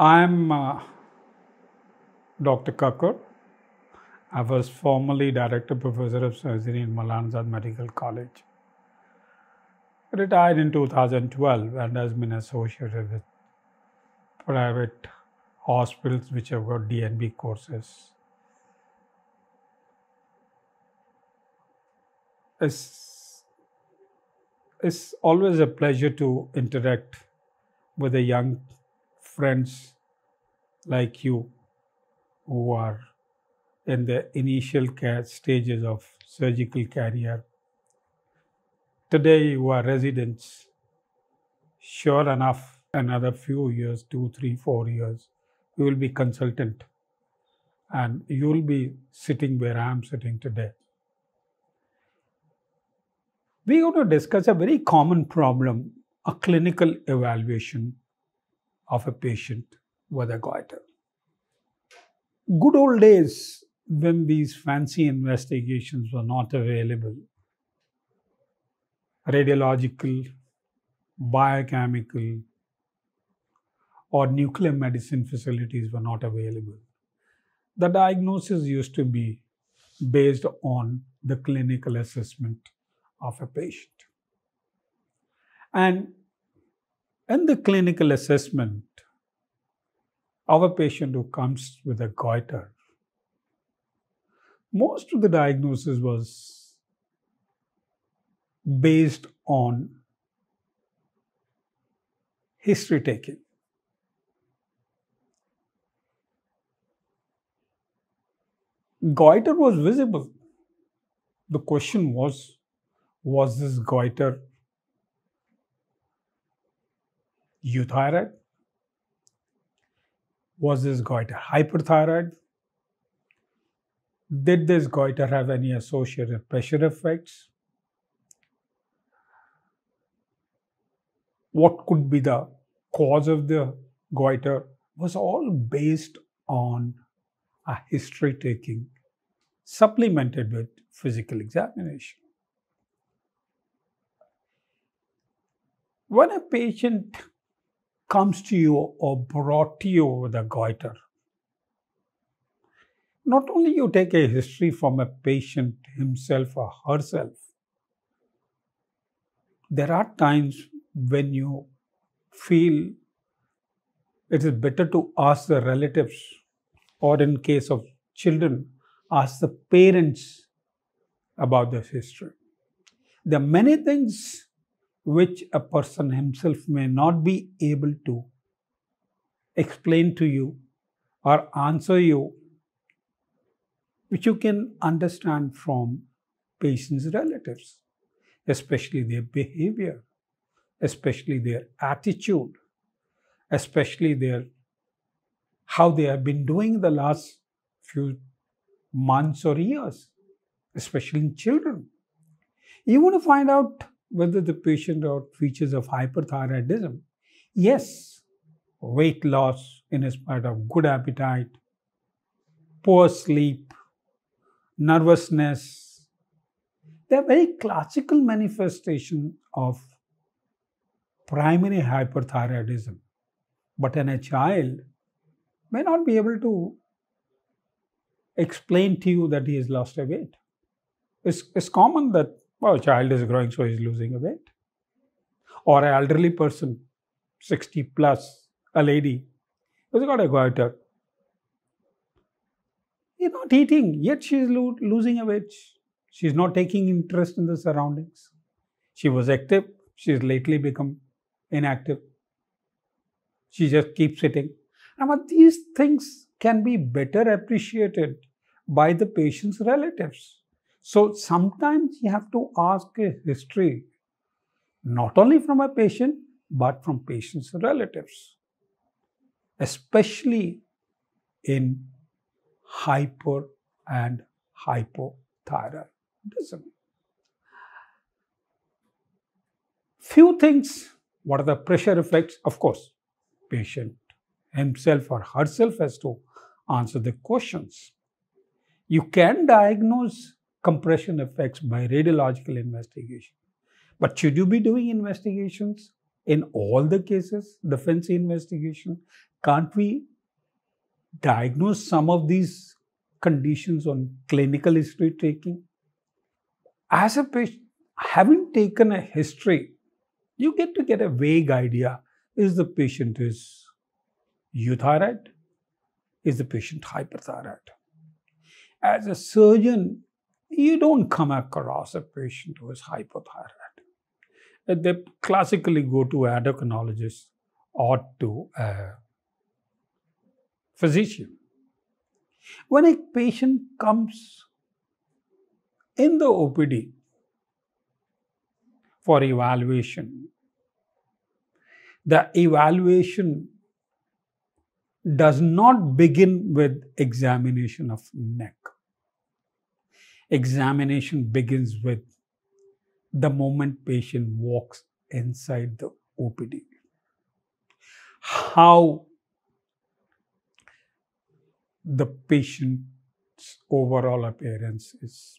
I'm uh, Dr. Kakar. I was formerly Director Professor of Surgery in Maulana Azad Medical College. Retired in 2012 and has been associated with private hospitals which have got DNB courses. It's, it's always a pleasure to interact with the young friends like you who are in the initial stages of surgical career. Today you are residents. Sure enough, another few years, two, three, four years, you will be consultant and you will be sitting where I am sitting today. We're going to discuss a very common problem, a clinical evaluation of a patient with a goiter. Good old days when these fancy investigations were not available, radiological, biochemical, or nuclear medicine facilities were not available. The diagnosis used to be based on the clinical assessment of a patient. And in the clinical assessment of a patient who comes with a goiter, most of the diagnosis was based on history taking. Goiter was visible. The question was was this goiter euthyroid? Was this goiter hyperthyroid? Did this goiter have any associated pressure effects? What could be the cause of the goiter? Was all based on a history taking supplemented with physical examination. When a patient comes to you or brought to you with a goiter, not only you take a history from a patient himself or herself, there are times when you feel it is better to ask the relatives or in case of children, ask the parents about this history. There are many things which a person himself may not be able to explain to you or answer you, which you can understand from patient's relatives, especially their behavior, especially their attitude, especially their how they have been doing the last few months or years, especially in children. You want to find out whether the patient got features of hyperthyroidism. Yes, weight loss in spite of good appetite, poor sleep, nervousness. They are very classical manifestation of primary hyperthyroidism. But in a child, may not be able to explain to you that he has lost a weight. It's, it's common that well, a child is growing, so he's losing a weight. Or an elderly person, 60 plus, a lady, who's got a goiter. He's not eating, yet she's lo- losing a weight. She's not taking interest in the surroundings. She was active, she's lately become inactive. She just keeps sitting. But these things can be better appreciated by the patient's relatives. So sometimes you have to ask a history, not only from a patient, but from patient's relatives, especially in hyper and hypothyroidism. Few things, what are the pressure effects? Of course, patient himself or herself has to answer the questions. You can diagnose compression effects by radiological investigation. But should you be doing investigations in all the cases, the fancy investigation? can't we diagnose some of these conditions on clinical history taking? As a patient, having taken a history, you get to get a vague idea. Is the patient is euthyroid? Is the patient hyperthyroid? As a surgeon, you don't come across a patient who is hypothyroid. Uh, they classically go to endocrinologist or to a physician. When a patient comes in the OPD for evaluation, the evaluation does not begin with examination of neck. Examination begins with the moment patient walks inside the OPD. How the patient's overall appearance is.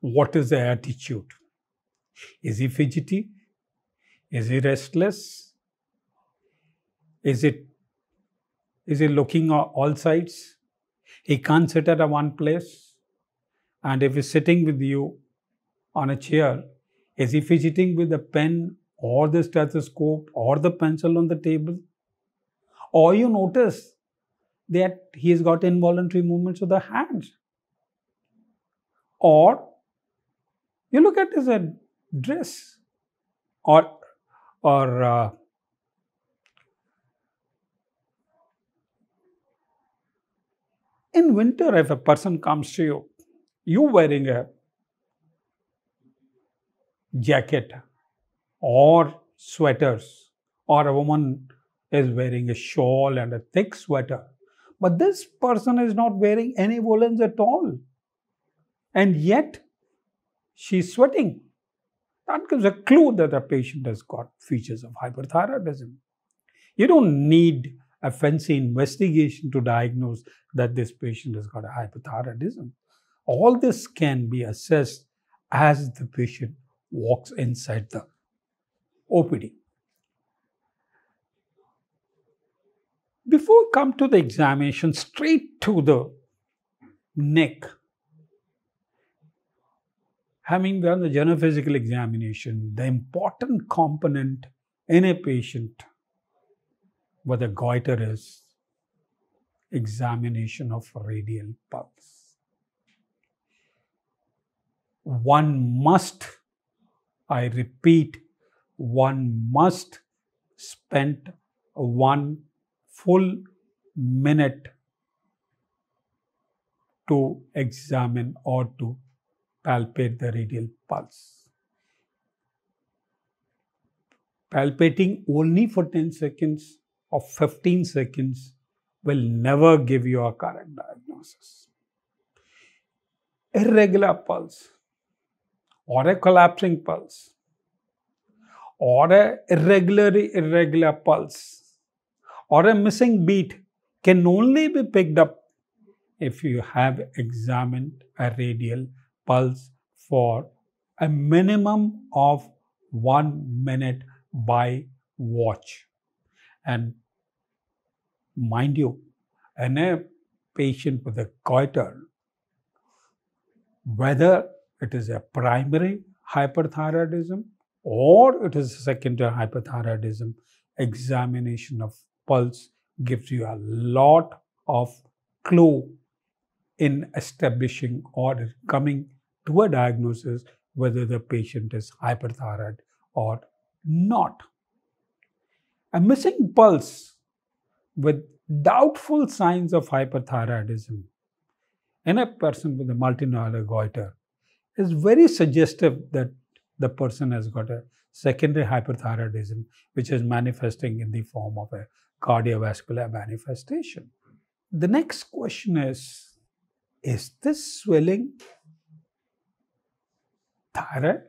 What is the attitude? Is he fidgety? Is he restless? Is it is he looking all sides? He can't sit at a one place. And if he's sitting with you on a chair, is he fidgeting with the pen or the stethoscope or the pencil on the table? Or you notice that he has got involuntary movements of the hands. Or you look at his dress or or uh, in winter if a person comes to you you wearing a jacket or sweaters or a woman is wearing a shawl and a thick sweater but this person is not wearing any woolens at all. And yet, she's sweating. That gives a clue that the patient has got features of hyperthyroidism. You don't need a fancy investigation to diagnose that this patient has got a hyperthyroidism. All this can be assessed as the patient walks inside the OPD. Before we come to the examination, straight to the neck, having done the general physical examination, the important component in a patient with a goiter is examination of radial pulse. One must, I repeat, one must spend one full minute to examine or to palpate the radial pulse. Palpating only for 10 seconds or 15 seconds will never give you a correct diagnosis. Irregular pulse or a collapsing pulse or a irregularly irregular pulse or a missing beat can only be picked up if you have examined a radial pulse for a minimum of one minute by watch. And mind you, in a patient with a goiter, whether it is a primary hyperthyroidism or it is a secondary hyperthyroidism, examination of pulse gives you a lot of clue in establishing or coming to a diagnosis whether the patient is hyperthyroid or not. A missing pulse with doubtful signs of hyperthyroidism in a person with a multinodular goiter is very suggestive that the person has got a secondary hyperthyroidism, which is manifesting in the form of a cardiovascular manifestation. The next question is Is this swelling thyroid?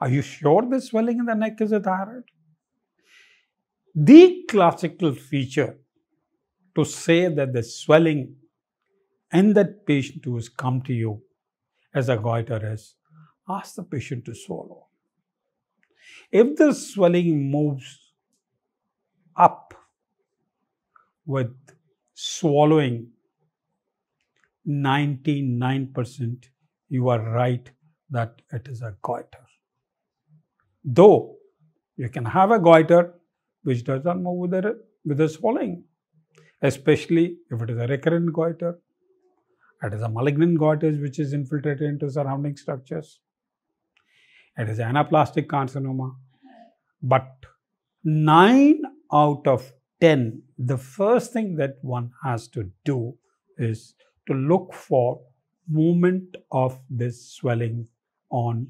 Are you sure the swelling in the neck is a thyroid? The classical feature to say that the swelling in that patient who has come to you as a goiter is ask the patient to swallow. If the swelling moves up with swallowing 99% you are right that it is a goiter. Though you can have a goiter which does not move with the, with the swallowing, especially if it is a recurrent goiter. It is a malignant goiter which is infiltrated into surrounding structures. It is anaplastic carcinoma. But 9 out of 10, the first thing that one has to do is to look for movement of this swelling on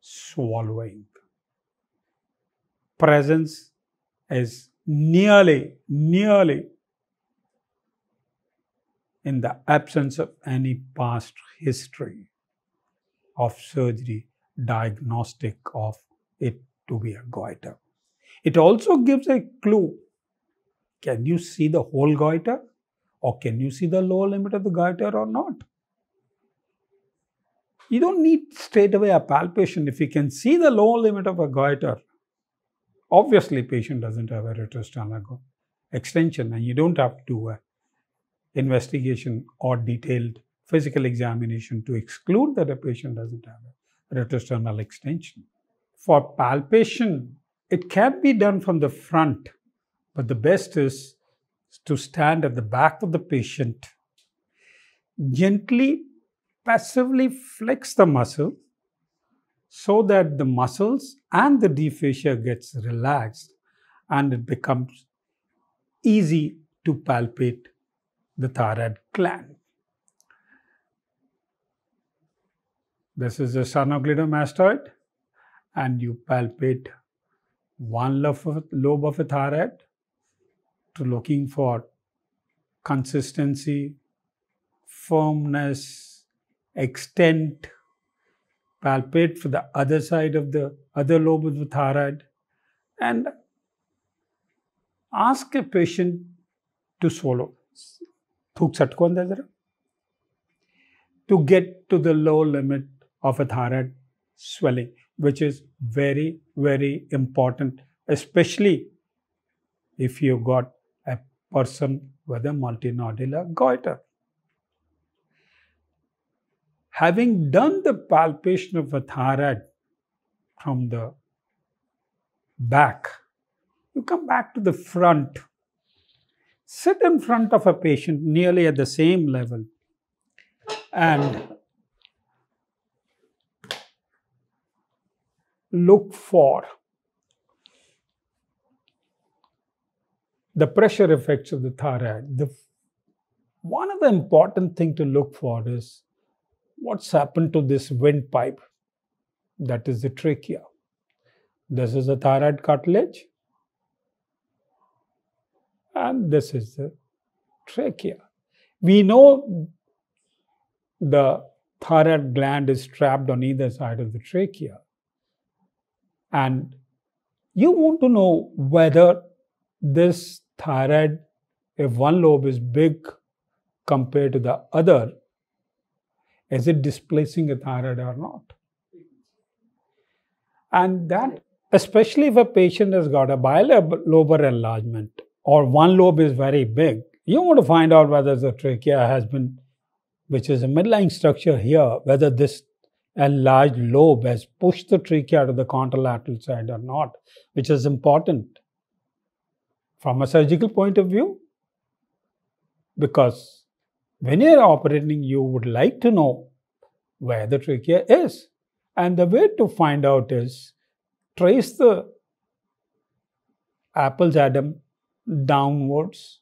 swallowing. Presence is nearly, nearly in the absence of any past history of surgery diagnostic of it to be a goiter. It also gives a clue. Can you see the whole goiter? Or can you see the lower limit of the goiter or not? You don't need straight away a palpation. If you can see the lower limit of a goiter, obviously patient doesn't have a retrosternal extension and you don't have to do a investigation or detailed physical examination to exclude that a patient doesn't have a retrosternal extension. For palpation, it can be done from the front, but the best is to stand at the back of the patient, gently, passively flex the muscle so that the muscles and the deep fascia gets relaxed and it becomes easy to palpate the thyroid gland. This is a sternocleidomastoid and you palpate one lobe of a thyroid to looking for consistency, firmness, extent, palpate for the other side of the other lobe of the thyroid, and ask a patient to swallow. To get to the lower limit of a thyroid swelling, which is very, very important, especially if you've got a person with a multinodular goiter. Having done the palpation of a thyroid from the back, you come back to the front. Sit in front of a patient nearly at the same level and look for the pressure effects of the thyroid, the, one of the important thing to look for is what's happened to this windpipe, that is the trachea. This is the thyroid cartilage, and this is the trachea. We know the thyroid gland is trapped on either side of the trachea. And you want to know whether this thyroid, if one lobe is big compared to the other, is it displacing a thyroid or not? And that, especially if a patient has got a bilobar enlargement or one lobe is very big, you want to find out whether the trachea has been, which is a midline structure here, whether this enlarged lobe has pushed the trachea to the contralateral side or not, which is important from a surgical point of view because when you're operating, you would like to know where the trachea is. And the way to find out is trace the apple's Adam downwards,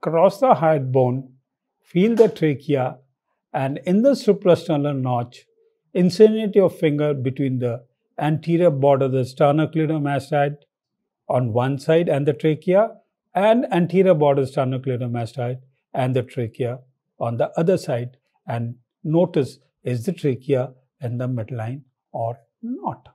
cross the hyoid bone, feel the trachea, and in the suprasternal notch, insinuate your finger between the anterior border of the sternocleidomastoid on one side and the trachea, and anterior border sternocleidomastoid and the trachea on the other side. And notice is the trachea in the midline or not.